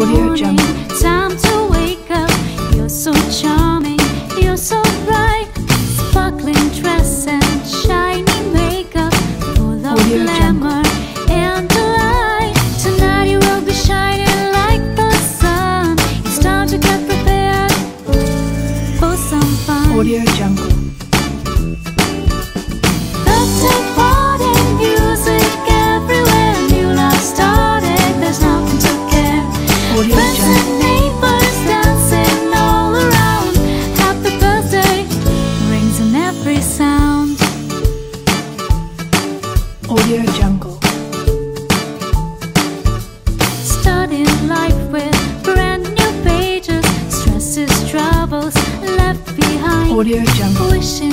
Audio. Jungle. Time to wake up. You're so charming. You're so bright. Sparkling dress and shiny makeup. Full of Audio glamour and delight. Tonight you will be shining like the sun. It's time to get prepared for some fun. Audio Jungle. Audio Jungle. Starting life with brand new pages, stresses, troubles left behind. Audio Jungle. Wishing